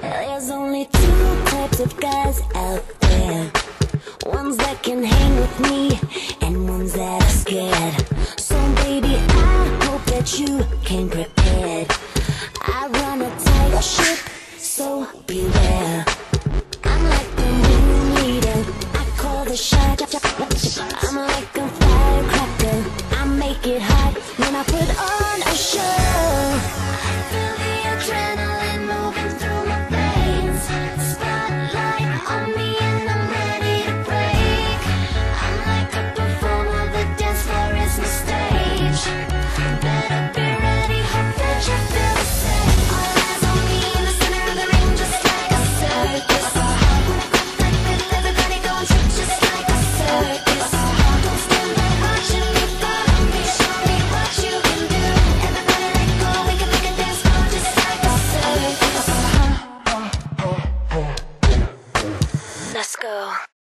There's only two types of guys out there. Ones that can hang with me And ones that are scared. So baby, I hope that you came it. I run a tight ship, so beware. I'm like the ringleader I call the shot go.